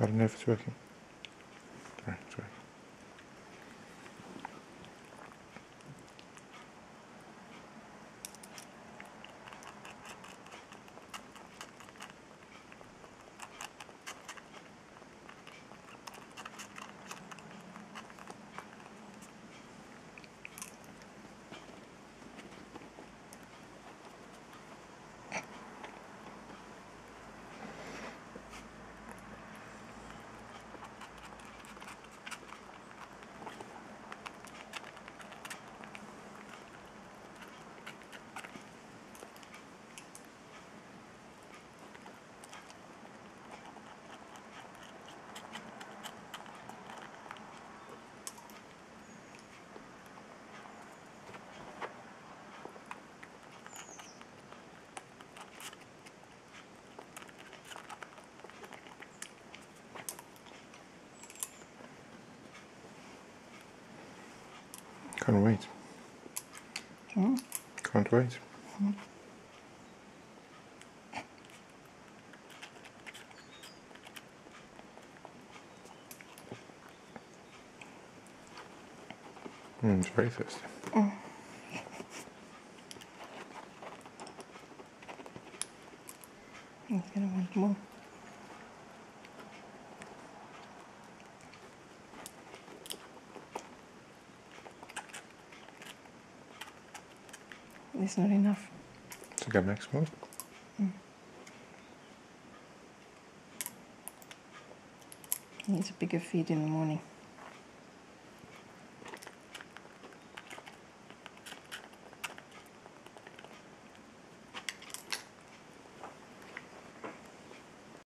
I don't know if it's working. It's working. Can't wait. Hmm? Can't wait. Mm, it's very thirsty. He's gonna want more. It's not enough. To get next one. Mm. He needs a bigger feed in the morning.